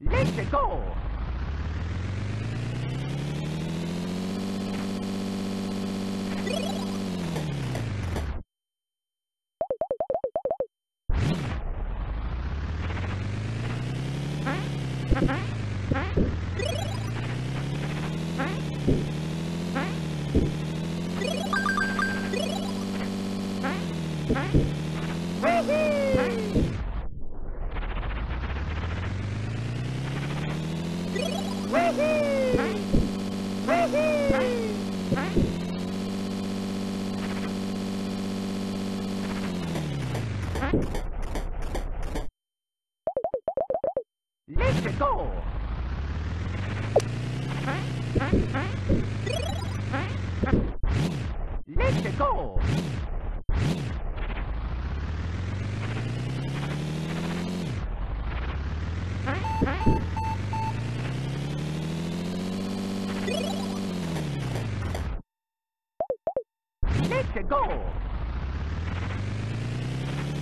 Let's go! Huh? Let's go! Let's go!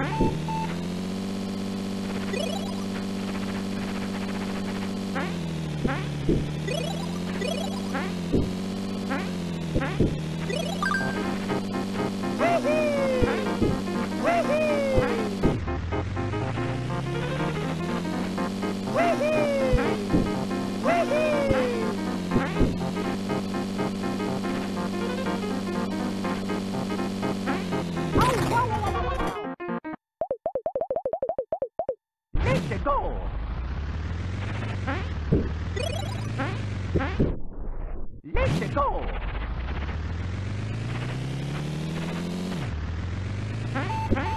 Bye. go! Huh?